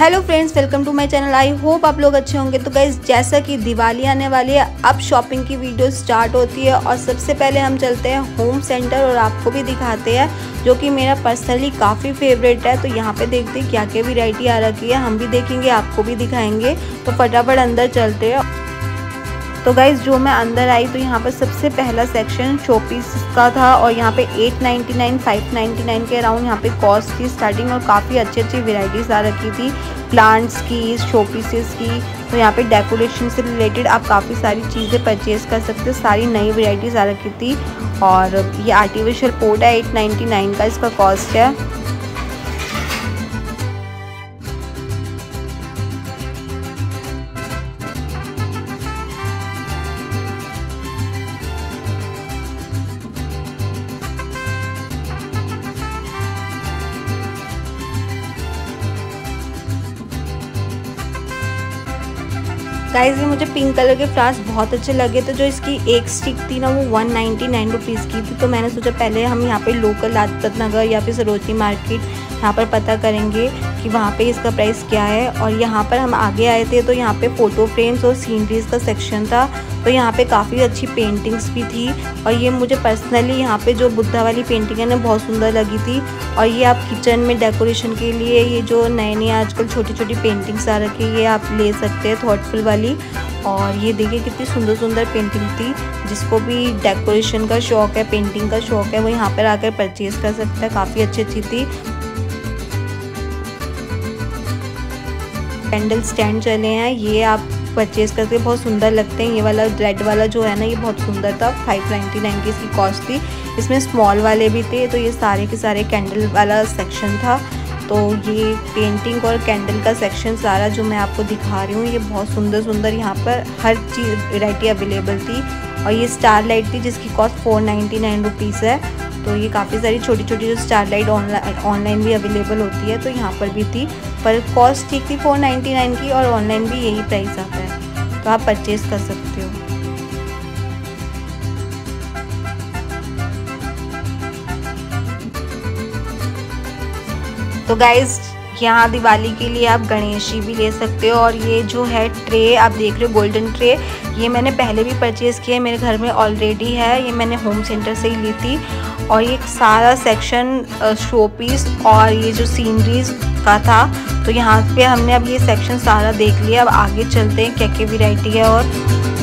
Hello friends welcome to my channel I hope आप लोग अच्छे होंगे। तो गाइज़ जैसा कि दिवाली आने वाली है, अब शॉपिंग की वीडियो स्टार्ट होती है और सबसे पहले हम चलते हैं होम सेंटर और आपको भी दिखाते हैं, जो कि मेरा पर्सनली काफ़ी फेवरेट है। तो यहाँ पे देखते हैं क्या क्या वेराइटी आ रखी है। हम भी देखेंगे, आपको भी दिखाएँगे। तो फटाफट अंदर चलते हैं। तो गाइज़ जो मैं अंदर आई तो यहाँ पर सबसे पहला सेक्शन शोपीस का था और यहाँ पे 899 599 के अराउंड यहाँ पे कॉस्ट थी स्टार्टिंग और काफ़ी अच्छी अच्छी वेराइटीज़ आ रखी थी। प्लांट्स की शोपीसेस की तो यहाँ पे डेकोरेशन से रिलेटेड आप काफ़ी सारी चीज़ें परचेज़ कर सकते सारी नई वेराइटीज़ आ रखी थी और ये आर्टिफिशियल पोर्ट है एट का इसका कॉस्ट है। गाइस ये मुझे पिंक कलर के फ्लावर्स बहुत अच्छे लगे तो जो इसकी एक स्टिक थी ना, वो वन नाइन्टी नाइन रुपीज़ की थी। तो मैंने सोचा, पहले हम यहाँ पे लोकल लाजपत नगर या फिर सरोजनी मार्केट यहाँ पर पता करेंगे कि वहाँ पे इसका प्राइस क्या है। और यहाँ पर हम आगे आए थे तो यहाँ पे फ़ोटो फ्रेम्स और सीनरीज का सेक्शन था। तो यहाँ पे काफ़ी अच्छी पेंटिंग्स भी थी। और ये मुझे पर्सनली यहाँ पे जो बुद्धा वाली पेंटिंग है ना, बहुत सुंदर लगी थी। और ये आप किचन में डेकोरेशन के लिए ये जो नए नए आजकल छोटी छोटी पेंटिंग्स आ रखी है, ये आप ले सकते हैं थॉटफुल वाली। और ये देखिए कितनी सुंदर सुंदर पेंटिंग थी। जिसको भी डेकोरेशन का शौक है पेंटिंग का शौक है, वो यहाँ पर आकर परचेज़ कर सकता है। काफ़ी अच्छी अच्छी थी। कैंडल स्टैंड चले हैं, ये आप परचेज़ करके बहुत सुंदर लगते हैं। ये वाला रेड वाला जो है ना, ये बहुत सुंदर था फाइव नाइन्टी नाइन की इसकी कॉस्ट थी। इसमें स्मॉल वाले भी थे तो ये सारे के सारे कैंडल वाला सेक्शन था। तो ये पेंटिंग और कैंडल का सेक्शन सारा जो मैं आपको दिखा रही हूँ, ये बहुत सुंदर सुंदर यहाँ पर हर चीज़ वेराइटी अवेलेबल थी। और ये स्टार लाइट थी, जिसकी cost four ninety nine rupees है। तो ये काफ़ी सारी छोटी छोटी जो स्टारलाइट ऑनलाइन ऑनलाइन भी अवेलेबल होती है तो यहाँ पर भी थी। पर कॉस्ट ठीक थी फोर नाइन्टी नाइन की और ऑनलाइन भी यही प्राइस आता है। तो आप परचेज़ कर सकते हो। तो गाइज़ यहाँ दिवाली के लिए आप गणेशी भी ले सकते हो और ये जो है ट्रे आप देख रहे हो गोल्डन ट्रे ये मैंने पहले भी परचेज़ किया है, मेरे घर में ऑलरेडी है, ये मैंने होम सेंटर से ही ली थी। और ये सारा सेक्शन शो पीस और ये जो सीनरीज का था तो यहाँ पे हमने अब ये सेक्शन सारा देख लिया। अब आगे चलते हैं क्या क्या वेराइटी है और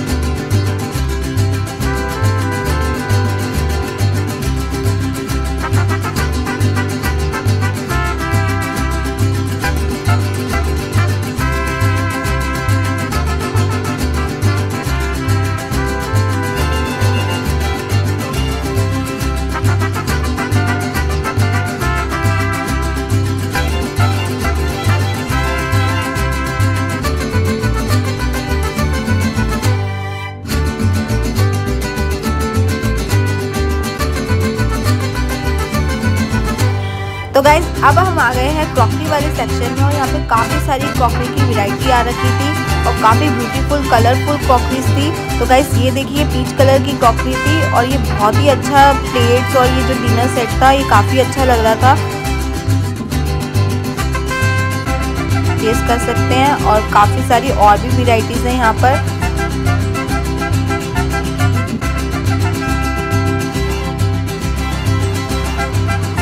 गाइज़ अब हम आ गए हैं क्रॉकरी वाले सेक्शन में और यहाँ पे काफ़ी सारी क्रॉकरी की वैरायटी आ रखी थी और काफ़ी ब्यूटीफुल कलरफुल क्रॉकरीज थी। तो गाइज़ ये देखिए पीच कलर की क्रॉकरी थी और ये बहुत ही अच्छा प्लेट्स और ये जो डिनर सेट था, ये काफ़ी अच्छा लग रहा था। टेस्ट कर सकते हैं और काफ़ी सारी और भी वेराइटीज़ हैं यहाँ पर।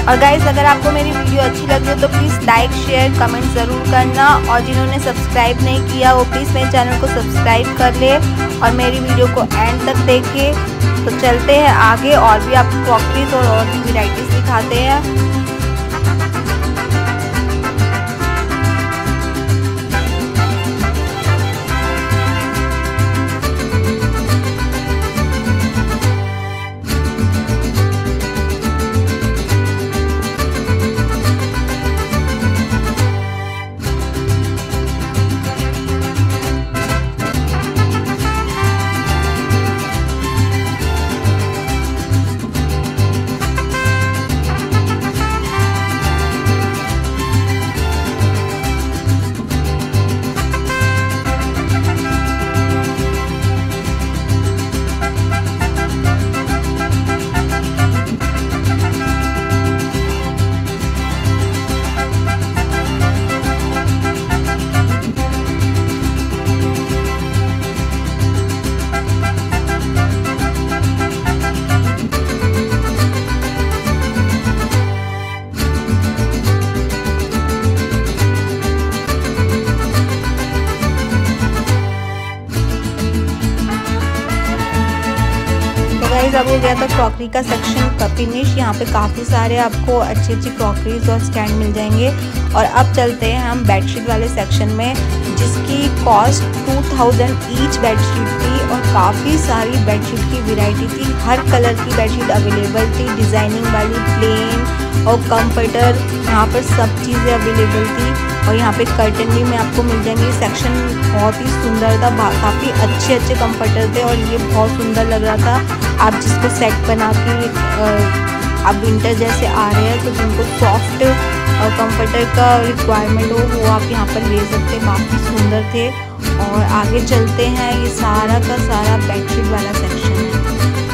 और गाइज़ अगर आपको मेरी वीडियो अच्छी लगी हो तो प्लीज़ लाइक शेयर कमेंट ज़रूर करना। और जिन्होंने सब्सक्राइब नहीं किया, वो प्लीज़ मेरे चैनल को सब्सक्राइब कर ले और मेरी वीडियो को एंड तक देखे। तो चलते हैं आगे और भी आपको क्रॉकरीज और और भी वेराइटीज़ दिखाते हैं। गया था क्रॉकरी का सेक्शन का फिनिश यहाँ पे काफ़ी सारे आपको अच्छी अच्छी क्रॉकरीज और स्टैंड मिल जाएँगे। और अब चलते हैं हम बेडशीट वाले सेक्शन में, जिसकी कॉस्ट 2000 ईच बेडशीट थी और काफ़ी सारी बेडशीट की वैरायटी थी। हर कलर की बेडशीट अवेलेबल थी। डिज़ाइनिंग वाली प्लेन और कंफर्टर यहाँ पर सब चीज़ें अवेलेबल थी। और यहाँ पे कर्टन भी में आपको मिल जाएँगे। सेक्शन बहुत ही सुंदर था। काफ़ी अच्छे अच्छे कंफर्टर थे और ये बहुत सुंदर लग रहा था। आप जिसको सेट बना के अब विंटर जैसे आ रहे हैं तो जिनको सॉफ्ट कंफर्टर का रिक्वायरमेंट हो, वो आप यहाँ पर ले सकते हैं। काफ़ी सुंदर थे। और आगे चलते हैं, ये सारा का सारा बेडशीट वाला सेक्शन है।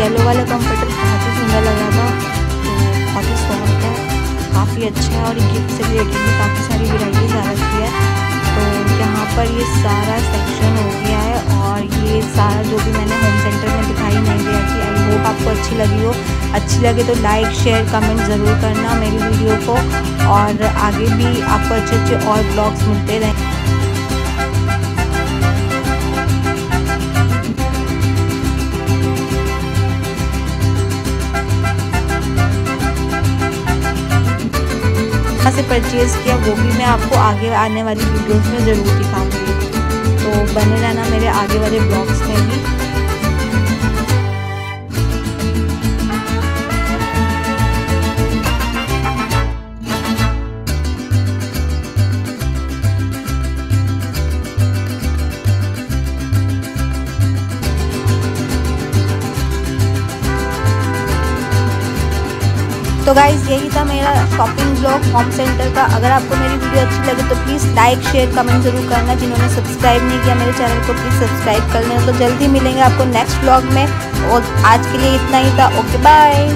येलो वाला बहुत ही सुंदर लगा था। तो बहुत सॉफ्ट है काफ़ी अच्छा है और गिफ्ट से रिलेटेड भी काफ़ी सारी वेराइटीज़ आ रखी है। तो यहाँ पर ये सारा सेक्शन हो गया है और ये सारा जो भी मैंने होम सेंटर में दिखाई नहीं दिया कि आई होप आपको अच्छी लगी हो। अच्छी लगे तो लाइक शेयर कमेंट ज़रूर करना मेरी वीडियो को और आगे भी आपको अच्छे अच्छे और ब्लॉग्स मिलते रहें। कहाँ से परचेज़ किया, वो भी मैं आपको आगे आने वाली वीडियोस में ज़रूर दिखाऊँगी। तो बने रहना मेरे आगे वाले ब्लॉग्स में भी। तो गाइज़ यही था मेरा शॉपिंग ब्लॉग होम सेंटर का। अगर आपको मेरी वीडियो अच्छी लगे तो प्लीज़ लाइक शेयर कमेंट ज़रूर करना। जिन्होंने सब्सक्राइब नहीं किया मेरे चैनल को प्लीज़ सब्सक्राइब कर लेना। तो जल्दी मिलेंगे आपको नेक्स्ट ब्लॉग में। और आज के लिए इतना ही था। Okay bye